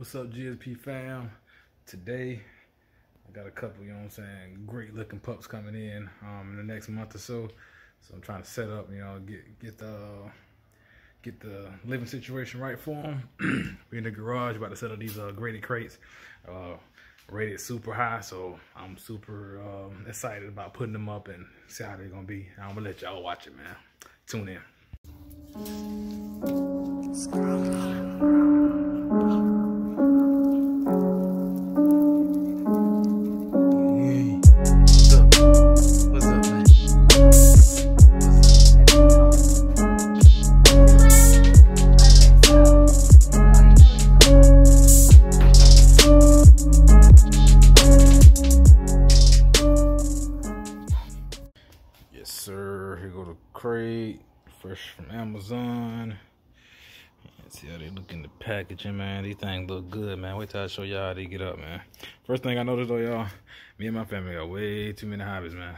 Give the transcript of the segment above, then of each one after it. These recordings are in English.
What's up, GSP fam? Today, I got a couple, you know what I'm saying, great looking pups coming in um, in the next month or so. So I'm trying to set up, you know, get get the get the living situation right for them. We're in the garage about to set up these uh, graded crates, uh, rated super high. So I'm super um, excited about putting them up and see how they're gonna be. I'm gonna let y'all watch it, man. Tune in. Yes, sir. Here go the crate, fresh from Amazon. Let's see how they look in the packaging, man. These things look good, man. Wait till I show y'all how they get up, man. First thing I noticed, though, y'all, me and my family got way too many hobbies, man.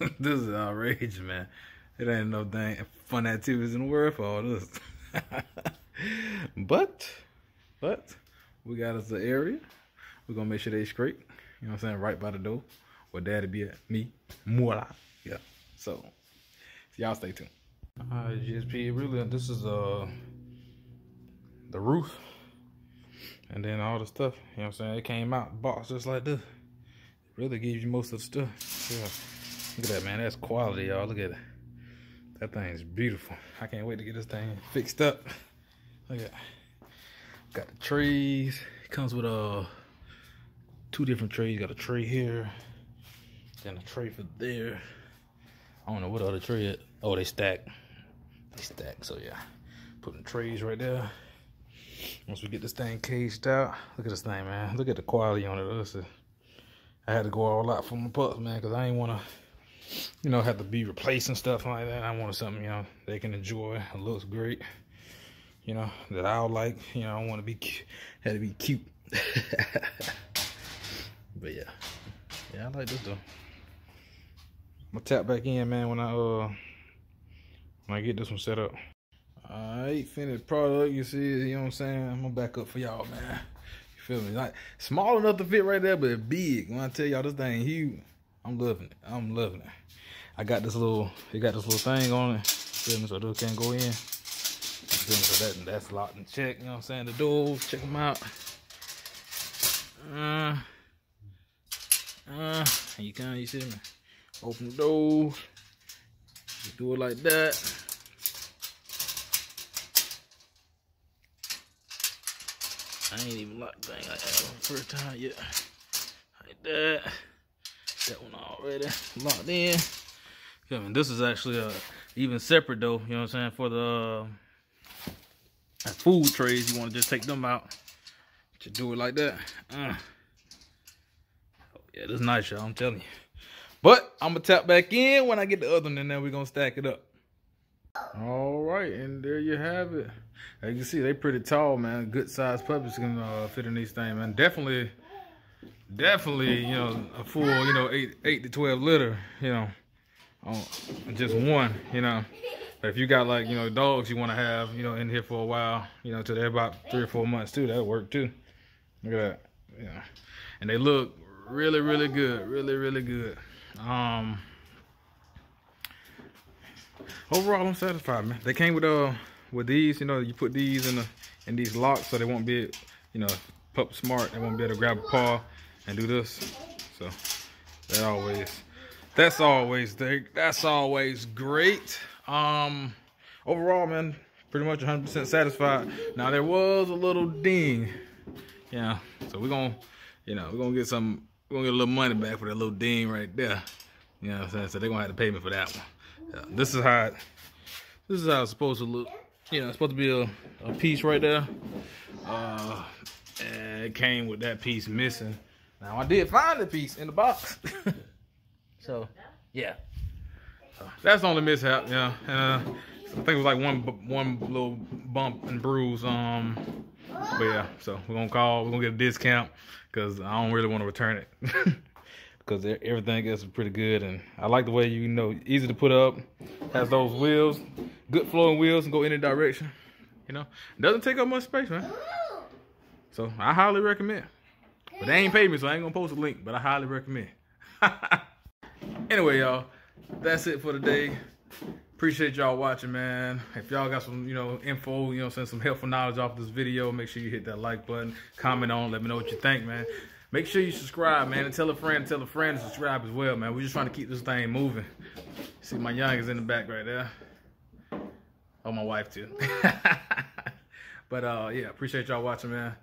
this is outrageous, man. It ain't no thing fun activities in the world for all this. but, but, we got us an area. We're gonna make sure they scrape, You know what I'm saying? Right by the door. Where daddy be at. Me. Voila. Yeah. So, so y'all stay tuned. Alright, GSP, really this is uh the roof. And then all the stuff. You know what I'm saying? It came out box just like this. Really gives you most of the stuff. Yeah. Look at that man. That's quality, y'all. Look at it. That thing's beautiful. I can't wait to get this thing fixed up. Look at that. Got the trays. It comes with uh two different trays. Got a tray here, then a tray for there. I don't know what other tray. Oh, they stack. They stack. So yeah, putting trays right there. Once we get this thing caged out, look at this thing, man. Look at the quality on it. Listen, I had to go all out for my pups, man, because I ain't want to, you know, have to be replacing stuff like that. I wanted something, you know, they can enjoy. It looks great, you know, that I'll like. You know, I want to be, had to be cute. but yeah, yeah, I like this though. I'm gonna tap back in, man, when I uh when I get this one set up. Alright, finished product. You see, you know what I'm saying? I'm gonna back up for y'all, man. You feel me? Like small enough to fit right there, but big. When I tell y'all this thing huge, I'm loving it. I'm loving it. I got this little, it got this little thing on it. Feel me? So those can't go in. You Feel me? So that that's locked and checked. You know what I'm saying? The doors, check them out. Uh, uh, you can, you see me? Open the doors. You do it like that. I ain't even locked the like that on the first time yet. Like that. That one already locked in. Yeah, I mean, this is actually uh, even separate though, you know what I'm saying? For the uh, food trays, you want to just take them out. To do it like that. Uh. Oh, yeah, this is nice, y'all. I'm telling you. But I'm gonna tap back in when I get the other one, and then we're gonna stack it up. All right, and there you have it. As you can see, they pretty tall, man. Good sized puppies can uh, fit in these things, man. Definitely, definitely, you know, a full, you know, eight, eight to twelve liter, you know, on just one, you know. But if you got like, you know, dogs you want to have, you know, in here for a while, you know, till they're about three or four months too, that'll work too. Look at that, yeah. And they look really, really good, really, really good. Um, overall, I'm satisfied, man. They came with uh with these, you know, you put these in the in these locks so they won't be, you know, pup smart. They won't be able to grab a paw and do this. So that always, that's always that's always great. Um, overall, man, pretty much 100% satisfied. Now there was a little ding, yeah. So we're gonna, you know, we're gonna get some we're gonna get a little money back for that little ding right there. You know what I'm saying? So they're gonna have to pay me for that one. Yeah, this is how it, this is how it's supposed to look. You know, it's supposed to be a, a piece right there. Uh, and it came with that piece missing. Now I did find the piece in the box. so yeah. So, that's the only mishap, yeah. Uh, I think it was like one one little bump and bruise. Um, but yeah, so we're gonna call. We're gonna get a discount because I don't really want to return it because everything is pretty good, and I like the way you know easy to put up. Has those wheels, good flowing wheels, and go any direction. You know, doesn't take up much space, man. So I highly recommend. But they ain't paid me, so I ain't gonna post a link. But I highly recommend. anyway, y'all, that's it for today. Appreciate y'all watching, man. If y'all got some, you know, info, you know, send some helpful knowledge off this video, make sure you hit that like button, comment on, let me know what you think, man. Make sure you subscribe, man, and tell a friend, tell a friend to subscribe as well, man. We're just trying to keep this thing moving. See my youngest in the back right there. Oh, my wife too. but uh, yeah, appreciate y'all watching, man.